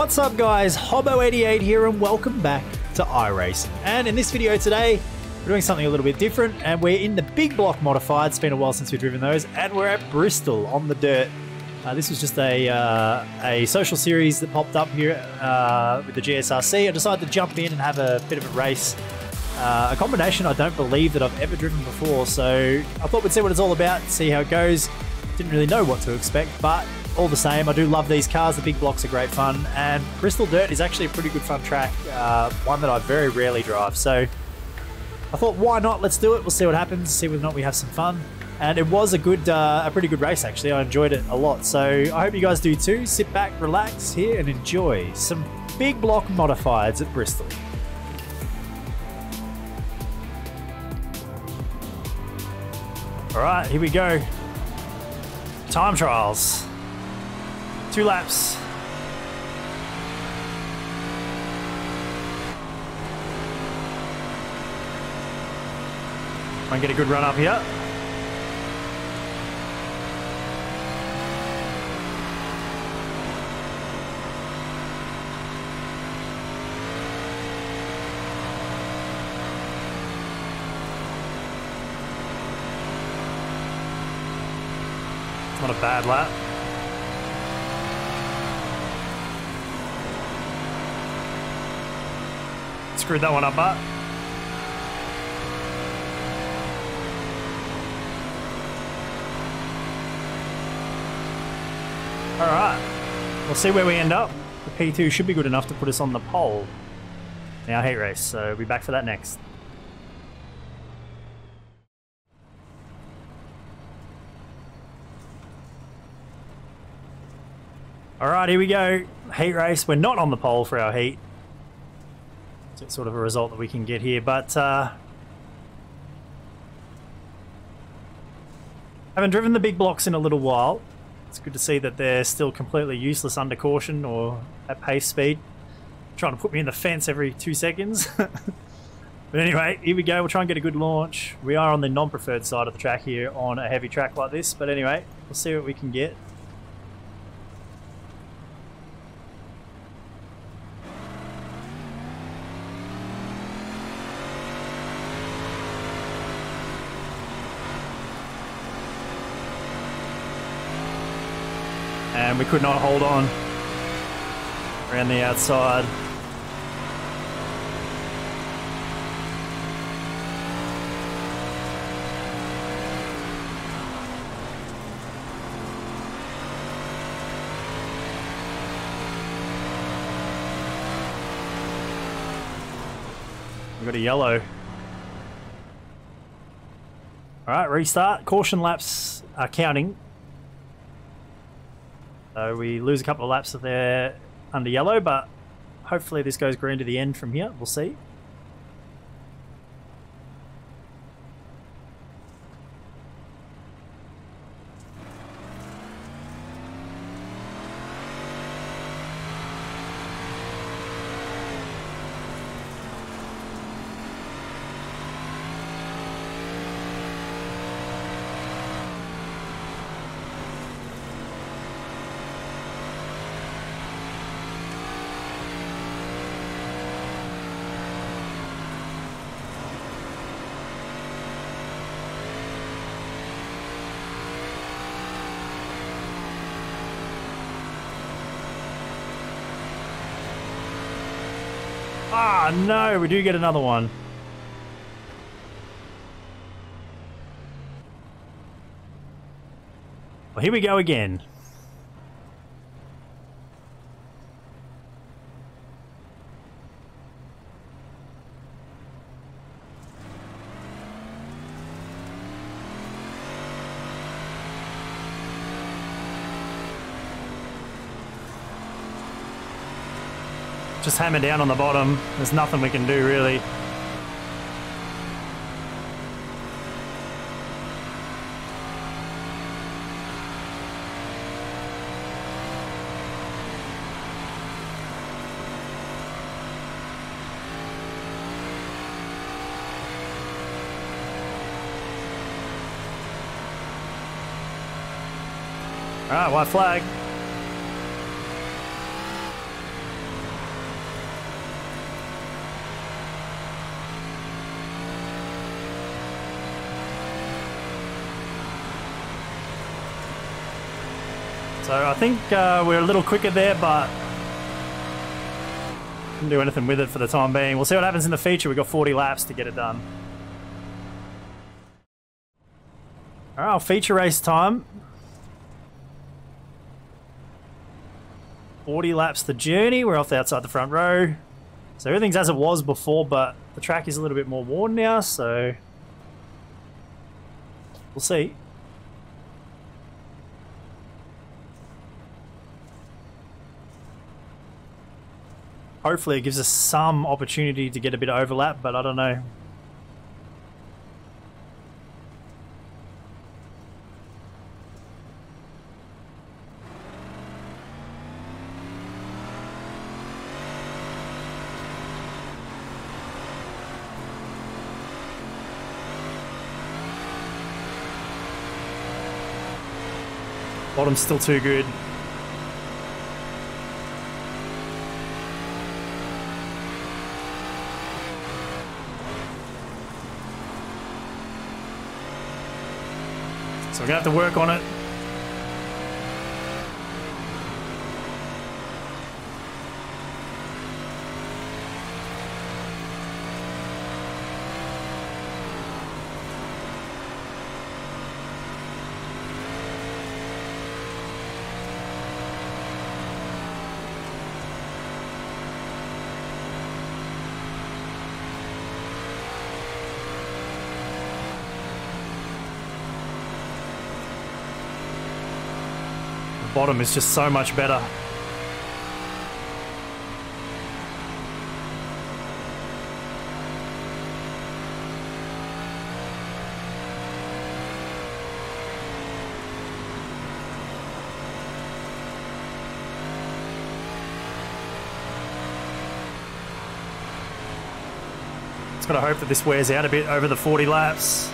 What's up guys, Hobbo88 here and welcome back to iRacing. And in this video today, we're doing something a little bit different and we're in the big block modified. It's been a while since we've driven those and we're at Bristol on the dirt. Uh, this was just a, uh, a social series that popped up here uh, with the GSRC. I decided to jump in and have a bit of a race. Uh, a combination I don't believe that I've ever driven before, so I thought we'd see what it's all about, see how it goes. Didn't really know what to expect, but all the same, I do love these cars. The big blocks are great fun, and Bristol Dirt is actually a pretty good fun track, uh, one that I very rarely drive. So I thought, why not? Let's do it. We'll see what happens. See whether or not we have some fun. And it was a good, uh, a pretty good race actually. I enjoyed it a lot. So I hope you guys do too. Sit back, relax here, and enjoy some big block modifieds at Bristol. All right, here we go. Time trials. Two laps. Try and get a good run up here. Not a bad lap. Screwed that one up, but Alright, we'll see where we end up. The P2 should be good enough to put us on the pole our heat race, so we'll be back for that next. Alright, here we go. Heat race. We're not on the pole for our heat. It's sort of a result that we can get here, but uh, haven't driven the big blocks in a little while. It's good to see that they're still completely useless under caution or at pace speed. Trying to put me in the fence every two seconds. but anyway, here we go. We'll try and get a good launch. We are on the non-preferred side of the track here on a heavy track like this. But anyway, we'll see what we can get. Could not hold on around the outside. We've got a yellow. Alright, restart. Caution laps are counting. So we lose a couple of laps there under yellow, but hopefully this goes green to the end from here. We'll see. No, we do get another one. Well, here we go again. Hammer down on the bottom. There's nothing we can do really. Alright, white flag. So I think uh, we're a little quicker there, but didn't do anything with it for the time being. We'll see what happens in the feature. We've got 40 laps to get it done. All right, feature race time. 40 laps the journey. We're off the outside the front row. So everything's as it was before, but the track is a little bit more worn now, so we'll see. Hopefully it gives us some opportunity to get a bit of overlap, but I don't know. Bottom's still too good. So we're gonna have to work on it. Bottom is just so much better. Just gotta hope that this wears out a bit over the 40 laps.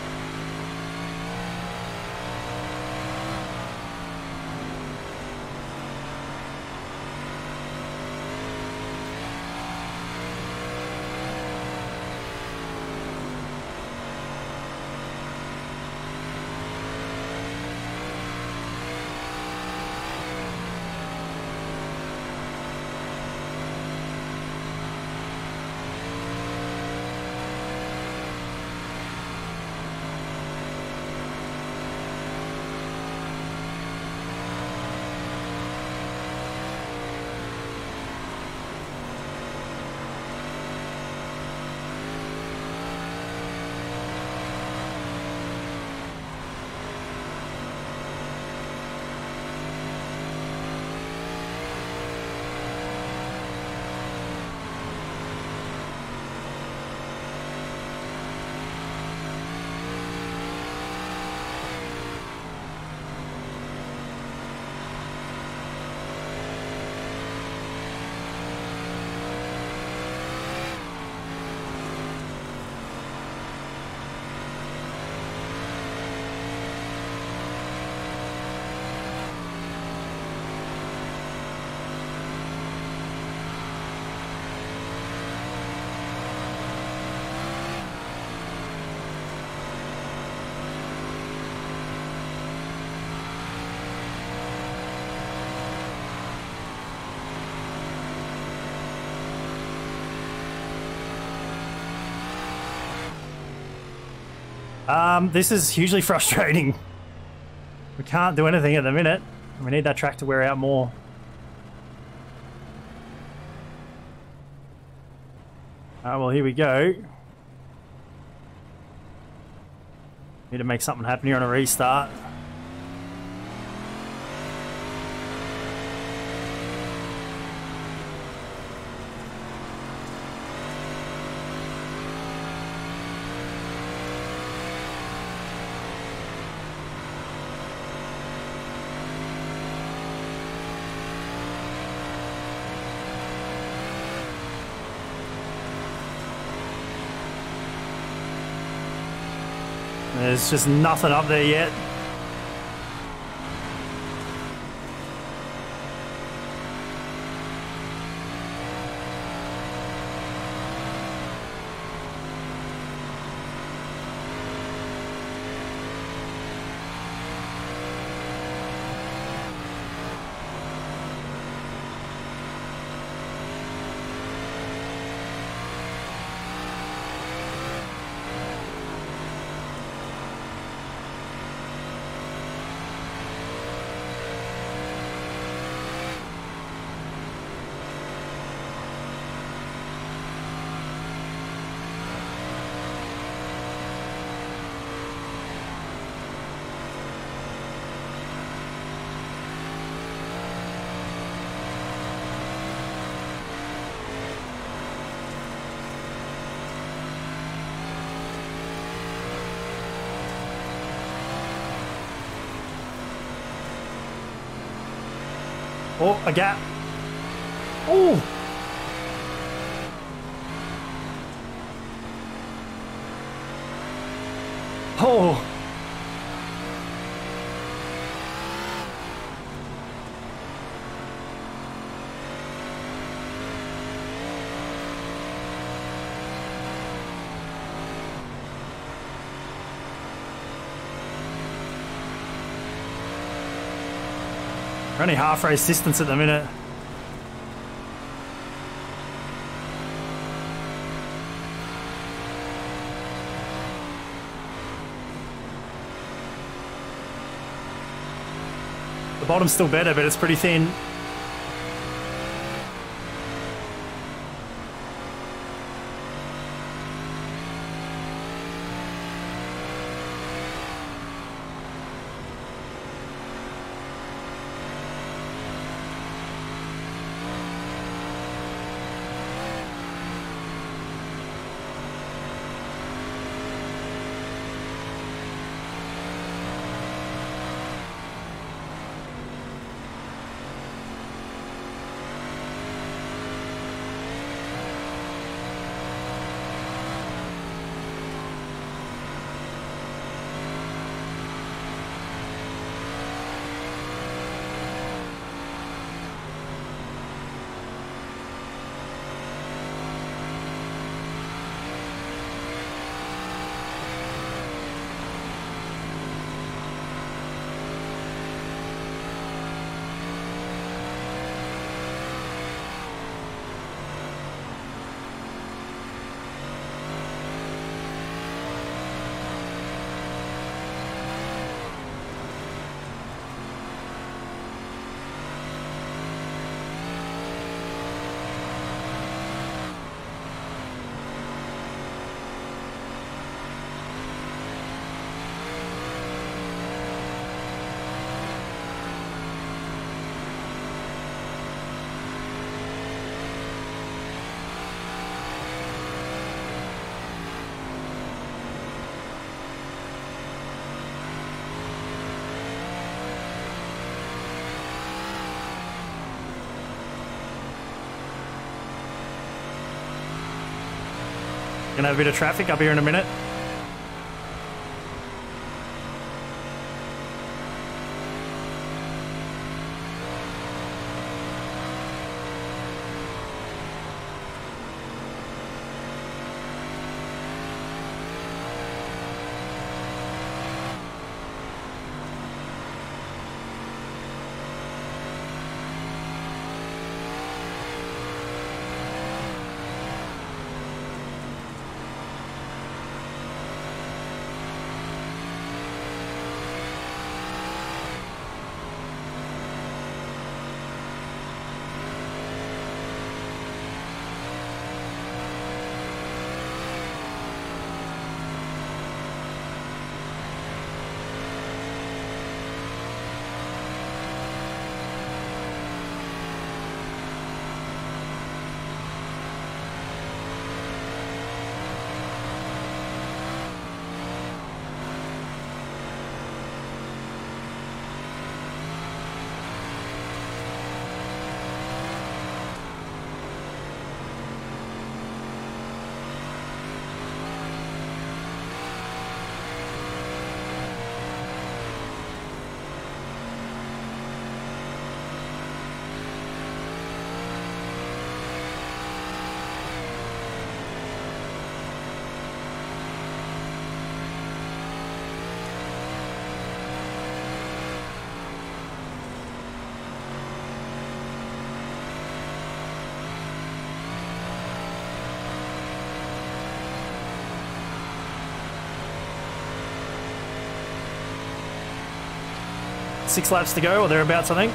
Um, this is hugely frustrating. We can't do anything at the minute. We need that track to wear out more. Ah, well, here we go. Need to make something happen here on a restart. There's just nothing up there yet. Oh, a gap. Oh! We're only half race distance at the minute. The bottom's still better, but it's pretty thin. Gonna have a bit of traffic up here in a minute. Six laps to go, or thereabouts, I think.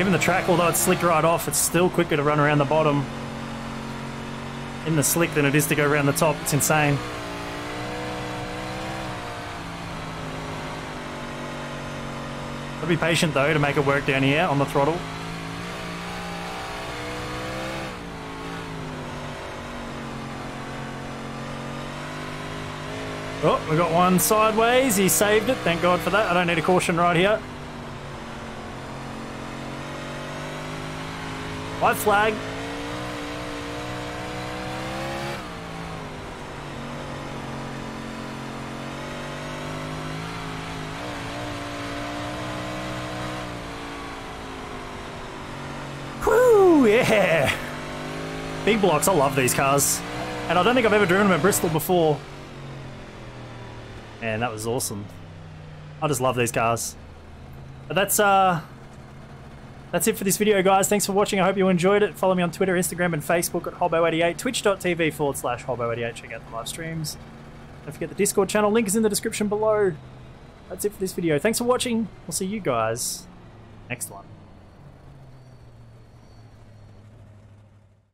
Even the track, although it's slicked right off, it's still quicker to run around the bottom in the slick than it is to go around the top. It's insane. Gotta be patient though to make it work down here on the throttle. Oh, we got one sideways. He saved it. Thank God for that. I don't need a caution right here. White flag. Woo, yeah. Big blocks, I love these cars. And I don't think I've ever driven them at Bristol before. Man, that was awesome. I just love these cars. But that's uh that's it for this video, guys. Thanks for watching. I hope you enjoyed it. Follow me on Twitter, Instagram, and Facebook at Hobbo88, twitch.tv forward slash Hobbo88. Check out the live streams. Don't forget the Discord channel. Link is in the description below. That's it for this video. Thanks for watching. We'll see you guys next one.